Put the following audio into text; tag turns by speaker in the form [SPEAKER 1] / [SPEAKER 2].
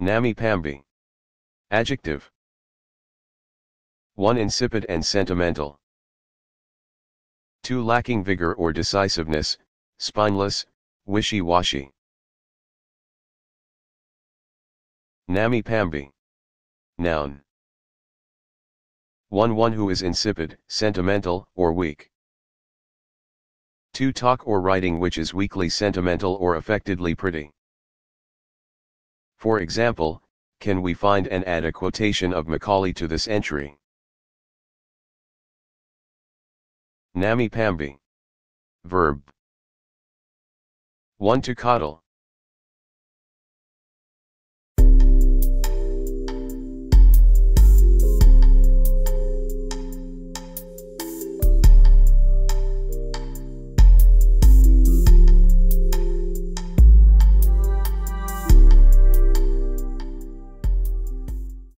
[SPEAKER 1] Namby-pamby. Adjective. 1. Insipid and sentimental. 2. Lacking vigor or decisiveness, spineless, wishy-washy. Namby-pamby. Noun. 1. One who is insipid, sentimental, or weak. 2. Talk or writing which is weakly sentimental or affectedly pretty. For example, can we find and add a quotation of Macaulay to this entry? Namby Pamby. Verb. 1 to coddle.